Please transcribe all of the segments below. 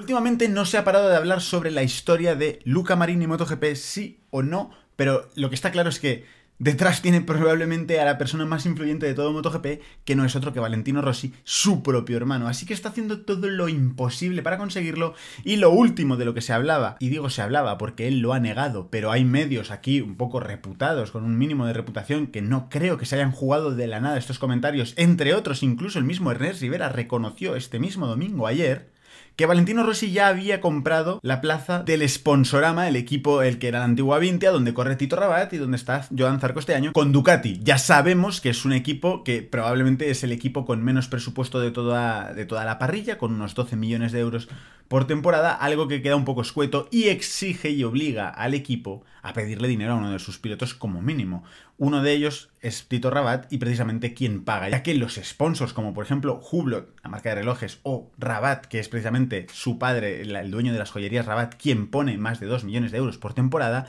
Últimamente no se ha parado de hablar sobre la historia de Luca Marini MotoGP, sí o no, pero lo que está claro es que detrás tiene probablemente a la persona más influyente de todo MotoGP, que no es otro que Valentino Rossi, su propio hermano. Así que está haciendo todo lo imposible para conseguirlo. Y lo último de lo que se hablaba, y digo se hablaba porque él lo ha negado, pero hay medios aquí un poco reputados, con un mínimo de reputación, que no creo que se hayan jugado de la nada estos comentarios. Entre otros, incluso el mismo Ernest Rivera reconoció este mismo domingo ayer que Valentino Rossi ya había comprado la plaza del Sponsorama, el equipo, el que era la antigua Vintia, donde corre Tito Rabat y donde está Joan Zarco este año, con Ducati. Ya sabemos que es un equipo que probablemente es el equipo con menos presupuesto de toda, de toda la parrilla, con unos 12 millones de euros por temporada, algo que queda un poco escueto y exige y obliga al equipo a pedirle dinero a uno de sus pilotos como mínimo. Uno de ellos es Tito Rabat y precisamente quien paga, ya que los sponsors como por ejemplo Hublot, la marca de relojes, o Rabat, que es precisamente su padre, el dueño de las joyerías Rabat, quien pone más de 2 millones de euros por temporada,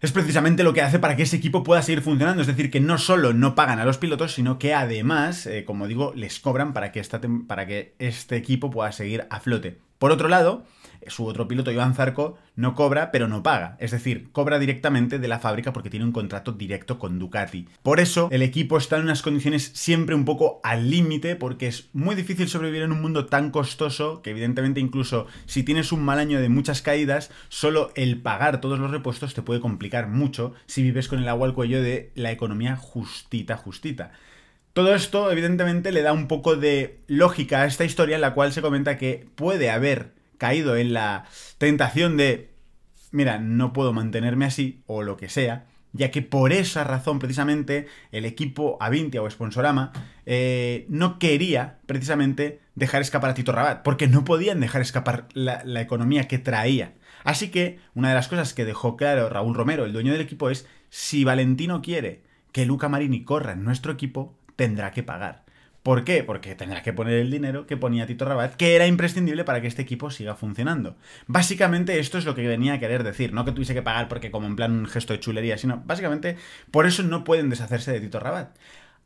es precisamente lo que hace para que ese equipo pueda seguir funcionando. Es decir, que no solo no pagan a los pilotos, sino que además, eh, como digo, les cobran para que, para que este equipo pueda seguir a flote. Por otro lado, su otro piloto, Iván Zarco, no cobra, pero no paga. Es decir, cobra directamente de la fábrica porque tiene un contrato directo con Ducati. Por eso, el equipo está en unas condiciones siempre un poco al límite, porque es muy difícil sobrevivir en un mundo tan costoso que, evidentemente, incluso si tienes un mal año de muchas caídas, solo el pagar todos los repuestos te puede complicar mucho si vives con el agua al cuello de la economía justita, justita. Todo esto, evidentemente, le da un poco de lógica a esta historia en la cual se comenta que puede haber caído en la tentación de, mira, no puedo mantenerme así, o lo que sea, ya que por esa razón precisamente el equipo Avintia o Sponsorama eh, no quería precisamente dejar escapar a Tito Rabat, porque no podían dejar escapar la, la, economía que traía. Así que una de las cosas que dejó claro Raúl Romero, el dueño del equipo, es si Valentino quiere que Luca Marini corra en nuestro equipo, tendrá que pagar. ¿Por qué? Porque tendrá que poner el dinero que ponía Tito Rabat, que era imprescindible para que este equipo siga funcionando. Básicamente esto es lo que venía a querer decir, no que tuviese que pagar porque como en plan un gesto de chulería, sino básicamente por eso no pueden deshacerse de Tito Rabat.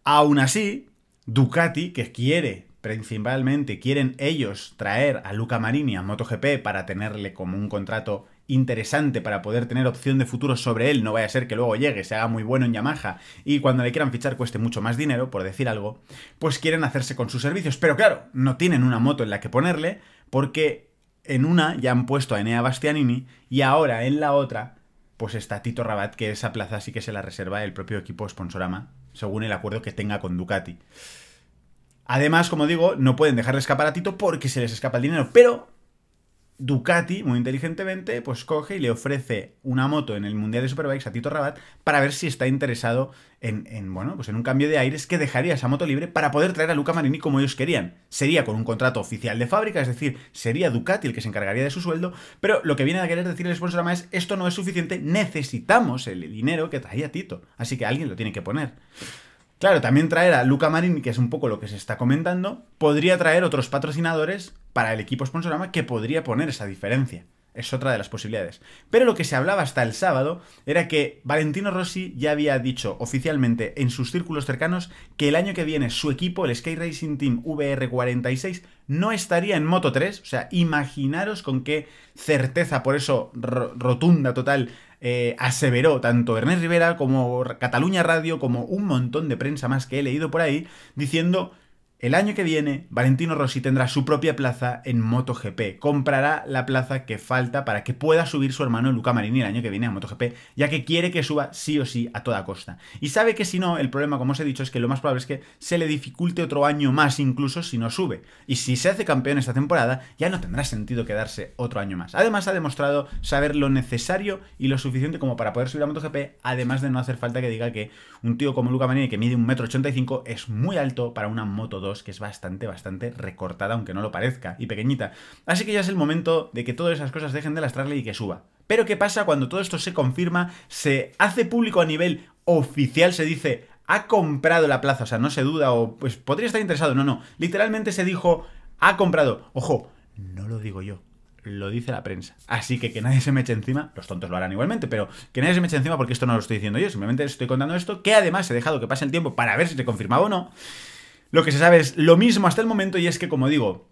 Aún así, Ducati, que quiere principalmente quieren ellos traer a Luca Marini a MotoGP para tenerle como un contrato interesante para poder tener opción de futuro sobre él, no vaya a ser que luego llegue, se haga muy bueno en Yamaha y cuando le quieran fichar cueste mucho más dinero, por decir algo, pues quieren hacerse con sus servicios. Pero claro, no tienen una moto en la que ponerle porque en una ya han puesto a Enea Bastianini y ahora en la otra pues está Tito Rabat, que esa plaza sí que se la reserva el propio equipo Sponsorama, según el acuerdo que tenga con Ducati. Además, como digo, no pueden dejarle escapar a Tito porque se les escapa el dinero, pero Ducati, muy inteligentemente, pues coge y le ofrece una moto en el Mundial de Superbikes a Tito Rabat para ver si está interesado en, bueno, pues en un cambio de aires que dejaría esa moto libre para poder traer a Luca Marini como ellos querían. Sería con un contrato oficial de fábrica, es decir, sería Ducati el que se encargaría de su sueldo, pero lo que viene a querer decir el sponsor es esto no es suficiente, necesitamos el dinero que traía Tito, así que alguien lo tiene que poner. Claro, también traer a Luca Marini, que es un poco lo que se está comentando, podría traer otros patrocinadores para el equipo Sponsorama que podría poner esa diferencia. Es otra de las posibilidades. Pero lo que se hablaba hasta el sábado era que Valentino Rossi ya había dicho oficialmente en sus círculos cercanos que el año que viene su equipo, el Sky Racing Team VR46, no estaría en Moto 3. O sea, imaginaros con qué certeza, por eso rotunda total, eh, aseveró tanto Ernest Rivera como Cataluña Radio, como un montón de prensa más que he leído por ahí, diciendo el año que viene, Valentino Rossi tendrá su propia plaza en MotoGP. Comprará la plaza que falta para que pueda subir su hermano Luca Marini el año que viene a MotoGP, ya que quiere que suba sí o sí a toda costa. Y sabe que si no, el problema, como os he dicho, es que lo más probable es que se le dificulte otro año más incluso si no sube. Y si se hace campeón esta temporada, ya no tendrá sentido quedarse otro año más. Además, ha demostrado saber lo necesario y lo suficiente como para poder subir a MotoGP, además de no hacer falta que diga que un tío como Luca Marini, que mide 1,85m, es muy alto para una Moto 2 que es bastante, bastante recortada, aunque no lo parezca, y pequeñita. Así que ya es el momento de que todas esas cosas dejen de lastrarle y que suba. Pero ¿qué pasa cuando todo esto se confirma, se hace público a nivel oficial, se dice, ha comprado la plaza, o sea, no se duda, o pues podría estar interesado, no, no, literalmente se dijo, ha comprado, ojo, no lo digo yo, lo dice la prensa. Así que que nadie se me eche encima, los tontos lo harán igualmente, pero que nadie se me eche encima porque esto no lo estoy diciendo yo, simplemente estoy contando esto, que además he dejado que pase el tiempo para ver si se confirmaba o no. Lo que se sabe es lo mismo hasta el momento y es que, como digo,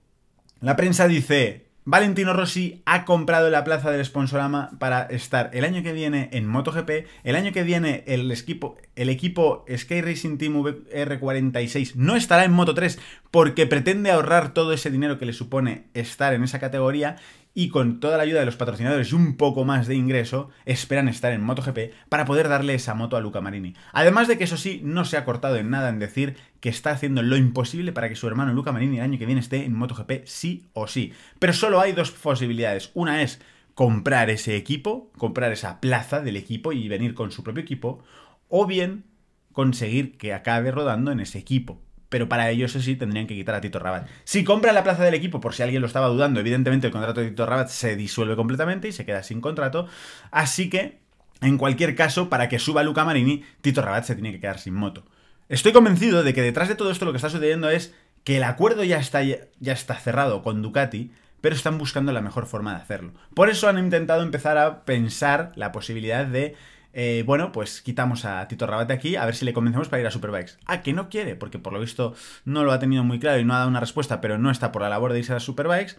la prensa dice Valentino Rossi ha comprado la plaza del Sponsorama para estar el año que viene en MotoGP, el año que viene el equipo, el equipo Sky Racing Team VR46 no estará en Moto3 porque pretende ahorrar todo ese dinero que le supone estar en esa categoría y con toda la ayuda de los patrocinadores y un poco más de ingreso, esperan estar en MotoGP para poder darle esa moto a Luca Marini. Además de que eso sí, no se ha cortado en nada en decir que está haciendo lo imposible para que su hermano Luca Marini el año que viene esté en MotoGP sí o sí. Pero solo hay dos posibilidades. Una es comprar ese equipo, comprar esa plaza del equipo y venir con su propio equipo, o bien conseguir que acabe rodando en ese equipo pero para ello eso sí tendrían que quitar a Tito Rabat. Si compra la plaza del equipo, por si alguien lo estaba dudando, evidentemente el contrato de Tito Rabat se disuelve completamente y se queda sin contrato, así que, en cualquier caso, para que suba Luca Marini, Tito Rabat se tiene que quedar sin moto. Estoy convencido de que detrás de todo esto lo que está sucediendo es que el acuerdo ya está, ya está cerrado con Ducati, pero están buscando la mejor forma de hacerlo. Por eso han intentado empezar a pensar la posibilidad de eh, bueno, pues quitamos a Tito Rabate aquí, a ver si le convencemos para ir a Superbikes. Ah, que no quiere, porque por lo visto no lo ha tenido muy claro y no ha dado una respuesta, pero no está por la labor de irse a Superbikes.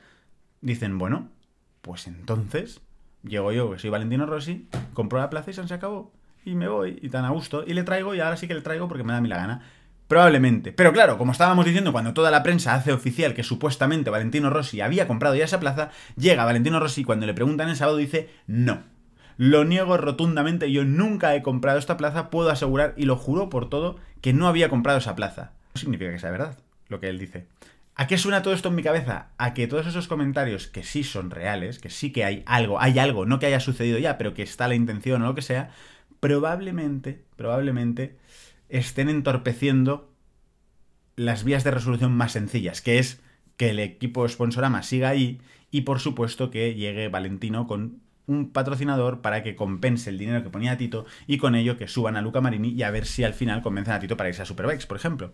Dicen, bueno, pues entonces llego yo, que soy Valentino Rossi, compro la plaza y se acabó. Y me voy, y tan a gusto. Y le traigo, y ahora sí que le traigo porque me da a mí la gana. Probablemente. Pero claro, como estábamos diciendo, cuando toda la prensa hace oficial que supuestamente Valentino Rossi había comprado ya esa plaza, llega Valentino Rossi y cuando le preguntan el sábado dice no. Lo niego rotundamente, yo nunca he comprado esta plaza, puedo asegurar y lo juro por todo que no había comprado esa plaza. No significa que sea verdad lo que él dice. ¿A qué suena todo esto en mi cabeza? A que todos esos comentarios que sí son reales, que sí que hay algo, hay algo, no que haya sucedido ya, pero que está la intención o lo que sea, probablemente, probablemente estén entorpeciendo las vías de resolución más sencillas, que es que el equipo Sponsorama siga ahí y por supuesto que llegue Valentino con un patrocinador para que compense el dinero que ponía Tito y con ello que suban a Luca Marini y a ver si al final convencen a Tito para irse a Superbikes, por ejemplo.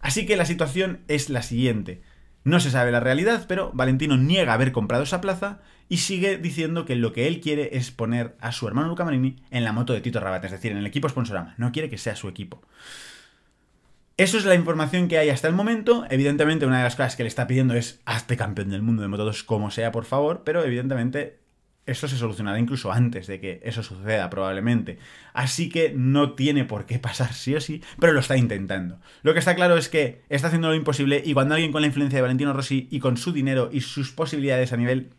Así que la situación es la siguiente. No se sabe la realidad, pero Valentino niega haber comprado esa plaza y sigue diciendo que lo que él quiere es poner a su hermano Luca Marini en la moto de Tito Rabat, es decir, en el equipo Sponsorama. No quiere que sea su equipo. Eso es la información que hay hasta el momento. Evidentemente, una de las cosas que le está pidiendo es hazte campeón del mundo de Moto 2 como sea, por favor, pero evidentemente esto se solucionará incluso antes de que eso suceda, probablemente. Así que no tiene por qué pasar sí o sí, pero lo está intentando. Lo que está claro es que está haciendo lo imposible y cuando alguien con la influencia de Valentino Rossi y con su dinero y sus posibilidades a nivel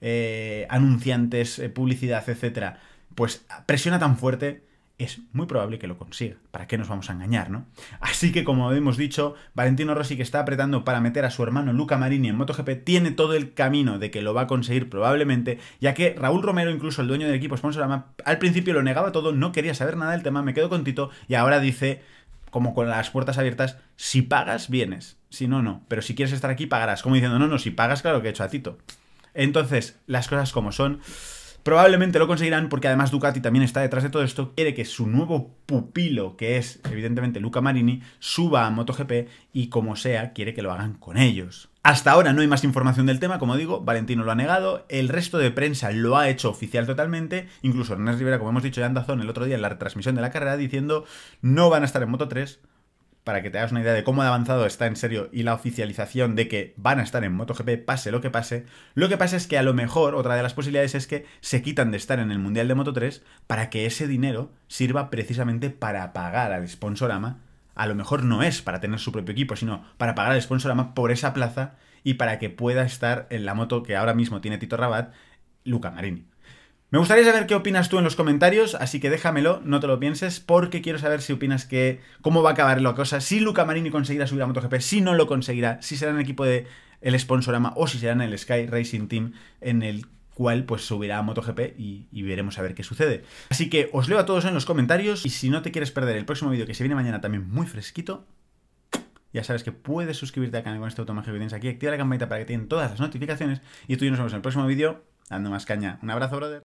eh, anunciantes, eh, publicidad, etcétera, pues presiona tan fuerte, es muy probable que lo consiga. ¿Para qué nos vamos a engañar, no? Así que, como hemos dicho, Valentino Rossi, que está apretando para meter a su hermano Luca Marini en MotoGP, tiene todo el camino de que lo va a conseguir probablemente, ya que Raúl Romero, incluso el dueño del equipo Sponsorama, al principio lo negaba todo, no quería saber nada del tema, me quedo con Tito, y ahora dice, como con las puertas abiertas, si pagas, vienes. Si no, no. Pero si quieres estar aquí, pagarás. Como diciendo, no, no, si pagas, claro que he hecho a Tito. Entonces, las cosas como son. Probablemente lo conseguirán porque además Ducati también está detrás de todo esto. Quiere que su nuevo pupilo, que es evidentemente Luca Marini, suba a MotoGP y como sea, quiere que lo hagan con ellos. Hasta ahora no hay más información del tema, como digo, Valentino lo ha negado, el resto de prensa lo ha hecho oficial totalmente, incluso Ernest Rivera, como hemos dicho ya en Dazón el otro día en la retransmisión de la carrera, diciendo no van a estar en Moto 3, para que te hagas una idea de cómo de avanzado está en serio y la oficialización de que van a estar en MotoGP, pase lo que pase, lo que pasa es que a lo mejor otra de las posibilidades es que se quitan de estar en el Mundial de Moto 3 para que ese dinero sirva precisamente para pagar al Sponsorama. A lo mejor no es para tener su propio equipo, sino para pagar al Sponsorama por esa plaza y para que pueda estar en la moto que ahora mismo tiene Tito Rabat, Luca Marini. Me gustaría saber qué opinas tú en los comentarios, así que déjamelo, no te lo pienses, porque quiero saber si opinas que cómo va a acabar la cosa, si Luca Marini conseguirá subir a MotoGP, si no lo conseguirá, si será en el equipo de el Sponsorama o si será en el Sky Racing Team en el cual pues subirá a MotoGP y, y, veremos a ver qué sucede. Así que os leo a todos en los comentarios y si no te quieres perder el próximo vídeo que se viene mañana también muy fresquito, ya sabes que puedes suscribirte al canal con este automático que tienes aquí, activa la campanita para que te den todas las notificaciones y tú y yo nos vemos en el próximo vídeo dando más caña. Un abrazo, brother.